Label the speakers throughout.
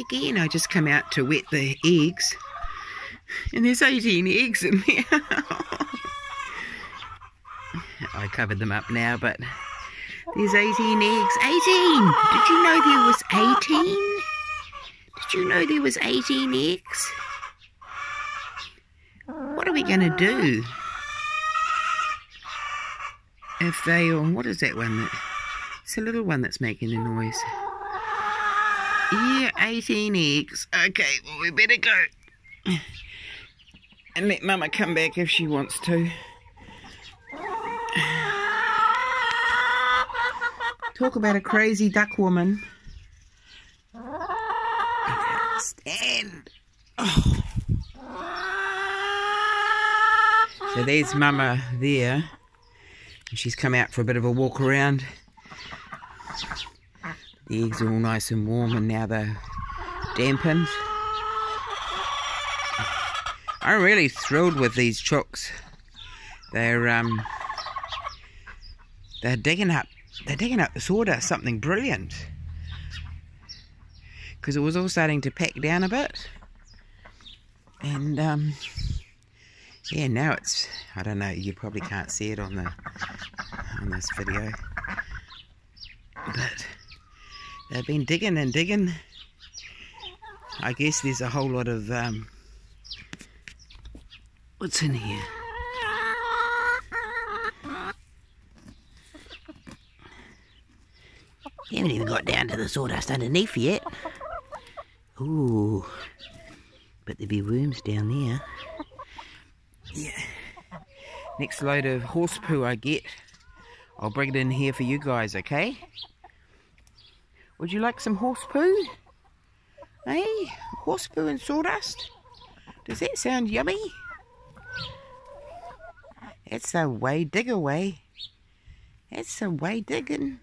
Speaker 1: Again, I just come out to wet the eggs. And there's 18 eggs in there. I covered them up now, but there's 18 eggs. 18! Did you know there was 18? Did you know there was 18 eggs? What are we going to do? If they, or what is that one? That, it's a little one that's making the noise. Yeah, 18 eggs. Okay, well, we better go. And let Mama come back if she wants to. Talk about a crazy duck woman. stand. Oh. So there's Mama there. She's come out for a bit of a walk around. The eggs are all nice and warm and now they're dampened. I'm really thrilled with these chooks. They're um they're digging up they're digging up the sawdust, something brilliant. Because it was all starting to pack down a bit. And um yeah, now it's I don't know, you probably can't see it on the on this video. But They've been digging and digging. I guess there's a whole lot of um, what's in here. You haven't even got down to the sawdust underneath yet. Ooh, but there'd be worms down there. Yeah. Next load of horse poo I get, I'll bring it in here for you guys, okay? Would you like some horse poo? Hey, eh? horse poo and sawdust? Does that sound yummy? It's a way dig away. It's a way digging.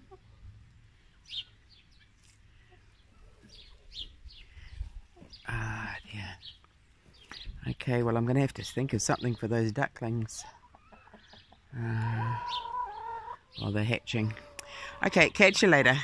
Speaker 1: Ah, dear. Okay, well, I'm going to have to think of something for those ducklings. Uh, while they're hatching. Okay, catch you later.